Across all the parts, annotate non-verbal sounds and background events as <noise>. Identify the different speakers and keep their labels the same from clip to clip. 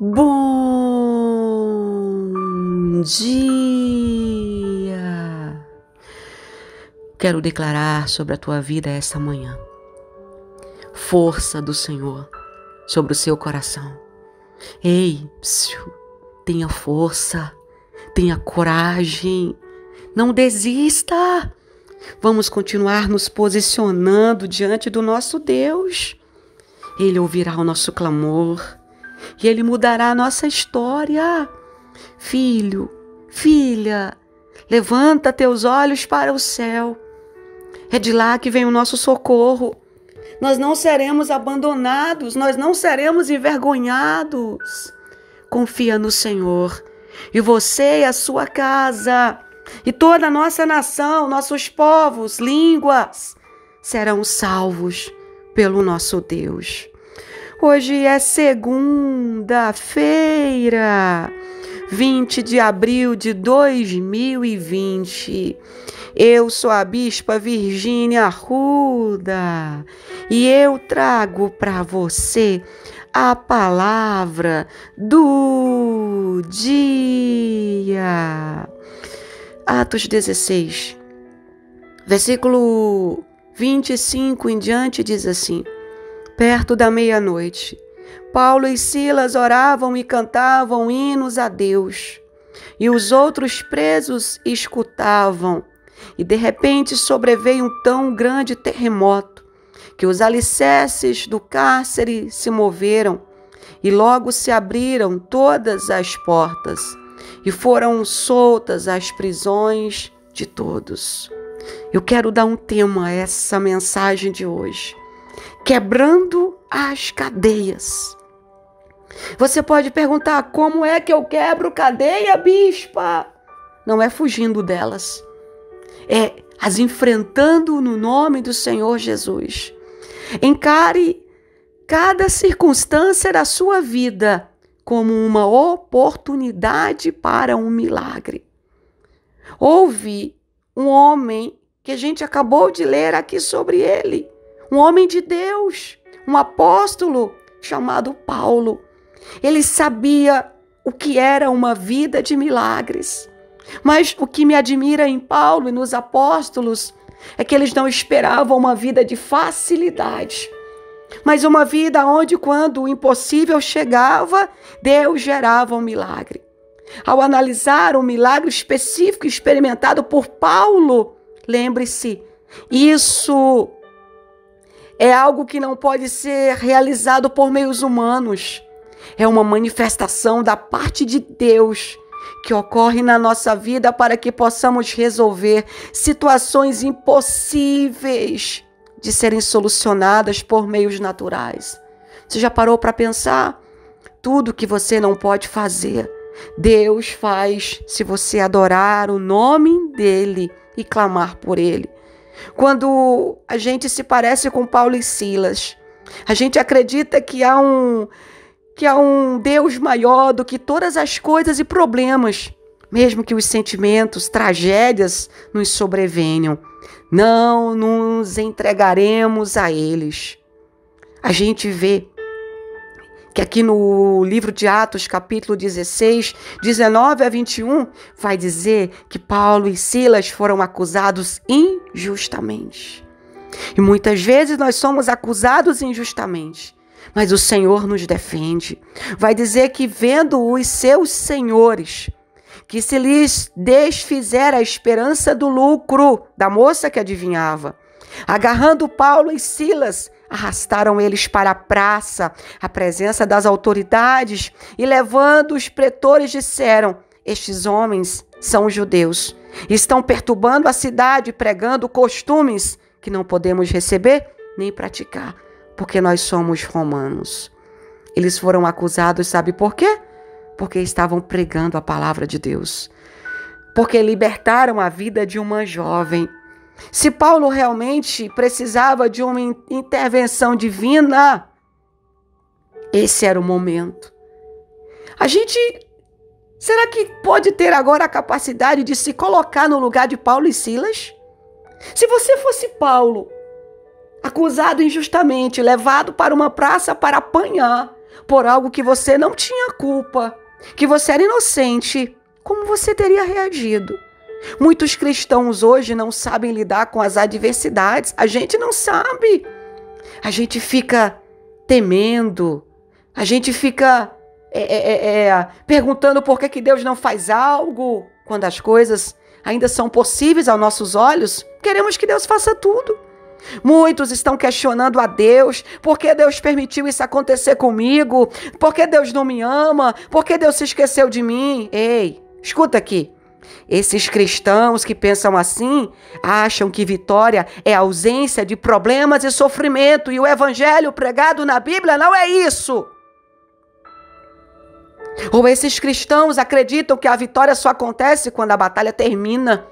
Speaker 1: Bom dia! Quero declarar sobre a tua vida essa manhã. Força do Senhor sobre o seu coração. Ei, psiu, tenha força, tenha coragem, não desista. Vamos continuar nos posicionando diante do nosso Deus. Ele ouvirá o nosso clamor e Ele mudará a nossa história. Filho, filha, levanta teus olhos para o céu. É de lá que vem o nosso socorro. Nós não seremos abandonados, nós não seremos envergonhados. Confia no Senhor. E você e a sua casa, e toda a nossa nação, nossos povos, línguas, serão salvos pelo nosso Deus. Hoje é segunda-feira, 20 de abril de 2020. Eu sou a Bispa Virgínia Arruda e eu trago para você a palavra do dia. Atos 16, versículo 25 em diante diz assim: Perto da meia-noite, Paulo e Silas oravam e cantavam hinos a Deus, e os outros presos escutavam. E de repente sobreveio um tão grande terremoto que os alicerces do cárcere se moveram e logo se abriram todas as portas e foram soltas as prisões de todos. Eu quero dar um tema a essa mensagem de hoje quebrando as cadeias. Você pode perguntar: como é que eu quebro cadeia, bispa? Não é fugindo delas, é as enfrentando no nome do Senhor Jesus. Encare cada circunstância da sua vida como uma oportunidade para um milagre. Houve um homem que a gente acabou de ler aqui sobre ele um homem de Deus, um apóstolo chamado Paulo. Ele sabia o que era uma vida de milagres. Mas o que me admira em Paulo e nos apóstolos é que eles não esperavam uma vida de facilidade, mas uma vida onde, quando o impossível chegava, Deus gerava um milagre. Ao analisar um milagre específico experimentado por Paulo, lembre-se, isso é algo que não pode ser realizado por meios humanos. É uma manifestação da parte de Deus que ocorre na nossa vida para que possamos resolver situações impossíveis de serem solucionadas por meios naturais. Você já parou para pensar? Tudo que você não pode fazer, Deus faz se você adorar o nome dele e clamar por ele. Quando a gente se parece com Paulo e Silas, a gente acredita que há um que há um Deus maior do que todas as coisas e problemas, mesmo que os sentimentos, tragédias nos sobrevenham. Não nos entregaremos a eles. A gente vê que aqui no livro de Atos, capítulo 16, 19 a 21, vai dizer que Paulo e Silas foram acusados injustamente. E muitas vezes nós somos acusados injustamente, mas o Senhor nos defende. Vai dizer que, vendo os seus senhores, que se lhes desfizer a esperança do lucro da moça que adivinhava, agarrando Paulo e Silas, Arrastaram eles para a praça, à presença das autoridades, e levando os pretores, disseram: Estes homens são judeus, estão perturbando a cidade, pregando costumes que não podemos receber nem praticar, porque nós somos romanos. Eles foram acusados, sabe por quê? Porque estavam pregando a palavra de Deus. Porque libertaram a vida de uma jovem se Paulo realmente precisava de uma intervenção divina, esse era o momento. A gente será que pode ter agora a capacidade de se colocar no lugar de Paulo e Silas? Se você fosse Paulo, acusado injustamente, levado para uma praça para apanhar, por algo que você não tinha culpa, que você era inocente, como você teria reagido? Muitos cristãos hoje não sabem lidar com as adversidades. A gente não sabe. A gente fica temendo. A gente fica é, é, é, é, perguntando por que, que Deus não faz algo quando as coisas ainda são possíveis aos nossos olhos. Queremos que Deus faça tudo. Muitos estão questionando a Deus, por que Deus permitiu isso acontecer comigo? Por que Deus não me ama? Por que Deus se esqueceu de mim? Ei, escuta aqui. Esses cristãos que pensam assim acham que vitória é ausência de problemas e sofrimento, e o evangelho pregado na Bíblia não é isso. Ou esses cristãos acreditam que a vitória só acontece quando a batalha termina.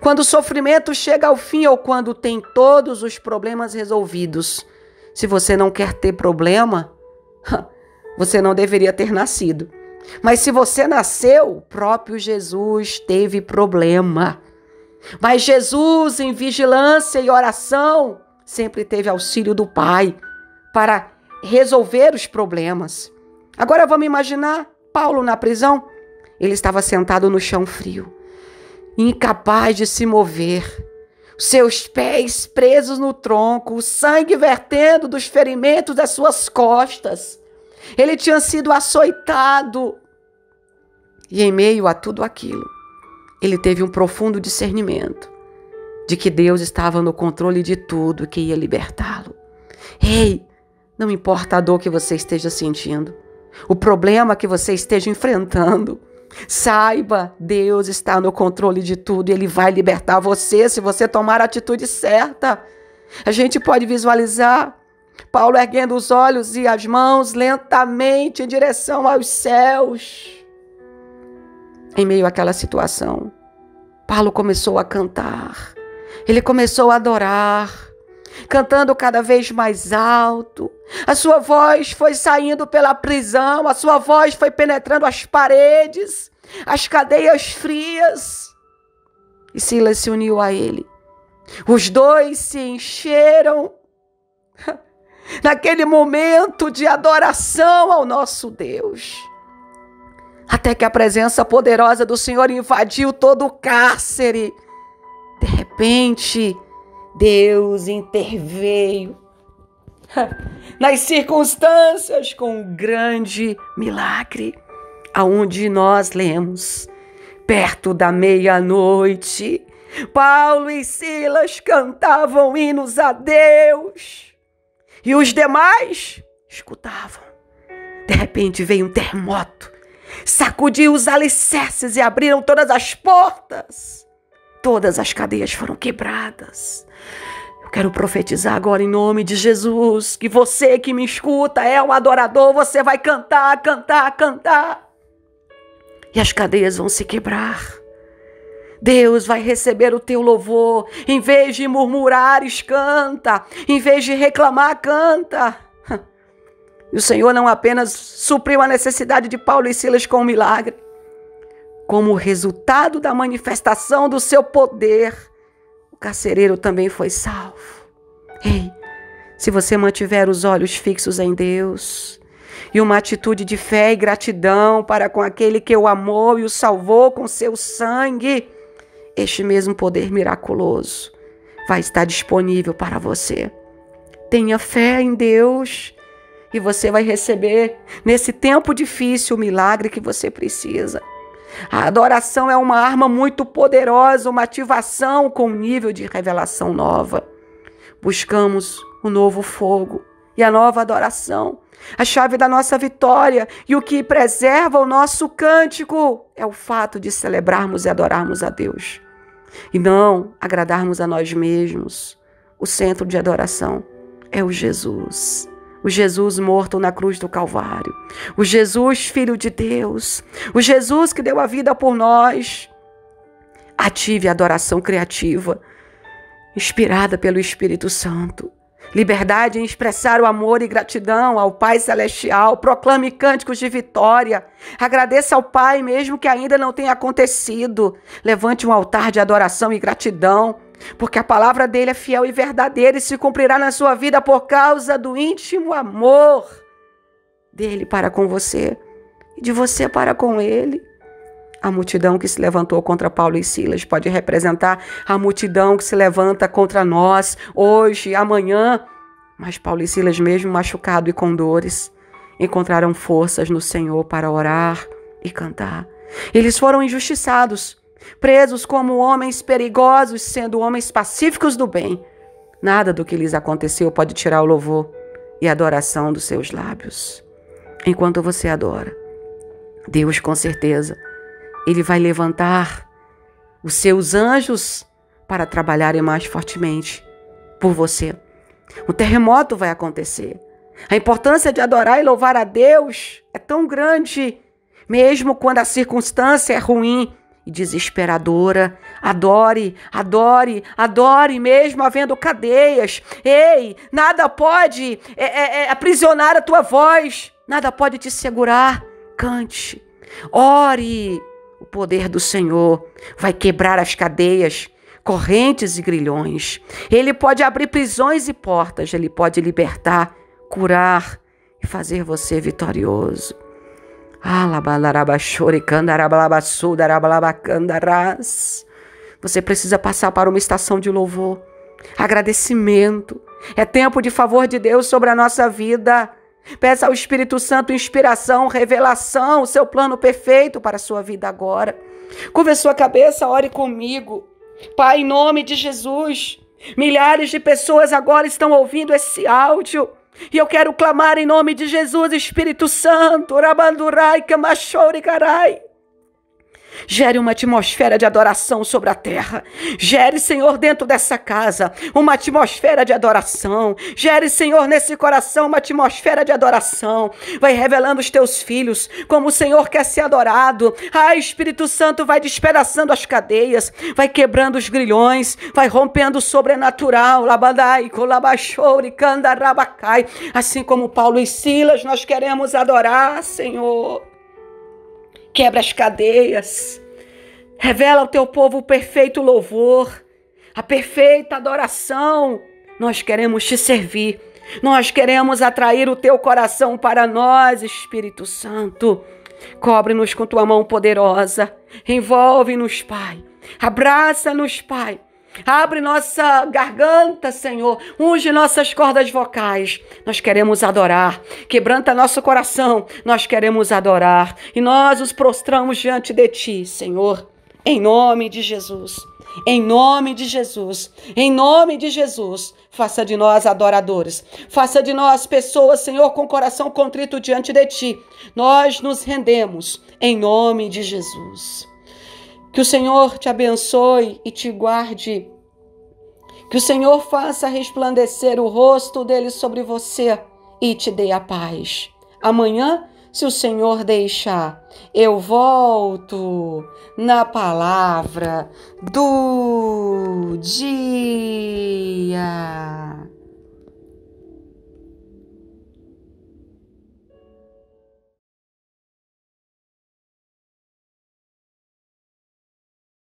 Speaker 1: Quando o sofrimento chega ao fim ou quando tem todos os problemas resolvidos. Se você não quer ter problema, <laughs> você não deveria ter nascido. Mas se você nasceu, o próprio Jesus teve problema. Mas Jesus, em vigilância e oração, sempre teve auxílio do Pai para resolver os problemas. Agora vamos imaginar Paulo na prisão. Ele estava sentado no chão frio incapaz de se mover, seus pés presos no tronco, o sangue vertendo dos ferimentos das suas costas. Ele tinha sido açoitado. E em meio a tudo aquilo, ele teve um profundo discernimento de que Deus estava no controle de tudo e que ia libertá-lo. Ei, não importa a dor que você esteja sentindo, o problema que você esteja enfrentando, Saiba, Deus está no controle de tudo e Ele vai libertar você se você tomar a atitude certa. A gente pode visualizar Paulo erguendo os olhos e as mãos lentamente em direção aos céus. Em meio àquela situação, Paulo começou a cantar, ele começou a adorar, cantando cada vez mais alto. A sua voz foi saindo pela prisão, a sua voz foi penetrando as paredes, as cadeias frias. E Silas se uniu a ele. Os dois se encheram <laughs> naquele momento de adoração ao nosso Deus. Até que a presença poderosa do Senhor invadiu todo o cárcere. De repente, Deus interveio <laughs> nas circunstâncias com um grande milagre, aonde nós lemos perto da meia-noite, Paulo e Silas cantavam hinos a Deus e os demais escutavam. De repente veio um terremoto, sacudiu os alicerces e abriram todas as portas. Todas as cadeias foram quebradas. Eu quero profetizar agora em nome de Jesus que você que me escuta é um adorador, você vai cantar, cantar, cantar. E as cadeias vão se quebrar. Deus vai receber o teu louvor. Em vez de murmurares, canta. Em vez de reclamar, canta. <laughs> E o Senhor não apenas supriu a necessidade de Paulo e Silas com um milagre, como resultado da manifestação do seu poder, o carcereiro também foi salvo. Ei, se você mantiver os olhos fixos em Deus e uma atitude de fé e gratidão para com aquele que o amou e o salvou com seu sangue, este mesmo poder miraculoso vai estar disponível para você. Tenha fé em Deus e você vai receber nesse tempo difícil o milagre que você precisa. A adoração é uma arma muito poderosa, uma ativação com um nível de revelação nova. Buscamos o novo fogo e a nova adoração, a chave da nossa vitória e o que preserva o nosso cântico é o fato de celebrarmos e adorarmos a Deus e não agradarmos a nós mesmos. O centro de adoração é o Jesus o Jesus morto na cruz do Calvário, o Jesus, Filho de Deus, o Jesus que deu a vida por nós. Ative a adoração criativa, inspirada pelo Espírito Santo. Liberdade em expressar o amor e gratidão ao Pai Celestial. Proclame cânticos de vitória. Agradeça ao Pai, mesmo que ainda não tenha acontecido. Levante um altar de adoração e gratidão porque a palavra dele é fiel e verdadeira e se cumprirá na sua vida por causa do íntimo amor dele para com você e de você para com ele. A multidão que se levantou contra Paulo e Silas pode representar a multidão que se levanta contra nós hoje, amanhã. Mas Paulo e Silas, mesmo machucado e com dores, encontraram forças no Senhor para orar e cantar. Eles foram injustiçados, presos como homens perigosos, sendo homens pacíficos do bem. Nada do que lhes aconteceu pode tirar o louvor e a adoração dos seus lábios. Enquanto você adora, Deus com certeza ele vai levantar os seus anjos para trabalharem mais fortemente por você. O terremoto vai acontecer. A importância de adorar e louvar a Deus é tão grande, mesmo quando a circunstância é ruim e desesperadora. Adore, adore, adore, mesmo havendo cadeias. Ei, nada pode é, é, é, aprisionar a tua voz, nada pode te segurar. Cante, ore, poder do Senhor vai quebrar as cadeias, correntes e grilhões. Ele pode abrir prisões e portas, ele pode libertar, curar e fazer você vitorioso. Você precisa passar para uma estação de louvor, agradecimento. É tempo de favor de Deus sobre a nossa vida. Peça ao Espírito Santo inspiração, revelação, o seu plano perfeito para a sua vida agora. Curva sua cabeça, ore comigo. Pai, em nome de Jesus, milhares de pessoas agora estão ouvindo esse áudio. E eu quero clamar em nome de Jesus, Espírito Santo, Rabandurai, Kamashori, Carai. Gere uma atmosfera de adoração sobre a terra. Gere, Senhor, dentro dessa casa, uma atmosfera de adoração. Gere, Senhor, nesse coração uma atmosfera de adoração. Vai revelando os teus filhos como o Senhor quer ser adorado. Ah, Espírito Santo vai despedaçando as cadeias, vai quebrando os grilhões, vai rompendo o sobrenatural. Assim como Paulo e Silas, nós queremos adorar, Senhor. Quebra as cadeias. Revela ao teu povo o perfeito louvor, a perfeita adoração. Nós queremos te servir. Nós queremos atrair o teu coração para nós, Espírito Santo. Cobre-nos com tua mão poderosa. Envolve-nos, Pai. Abraça-nos, Pai. Abre nossa garganta, Senhor. Unge nossas cordas vocais. Nós queremos adorar. Quebranta nosso coração. Nós queremos adorar. E nós os prostramos diante de Ti, Senhor. Em nome de Jesus. Em nome de Jesus. Em nome de Jesus. Faça de nós adoradores. Faça de nós pessoas, Senhor, com coração contrito diante de Ti. Nós nos rendemos. Em nome de Jesus. Que o Senhor te abençoe e te guarde. Que o Senhor faça resplandecer o rosto dele sobre você e te dê a paz. Amanhã, se o Senhor deixar, eu volto na palavra do dia.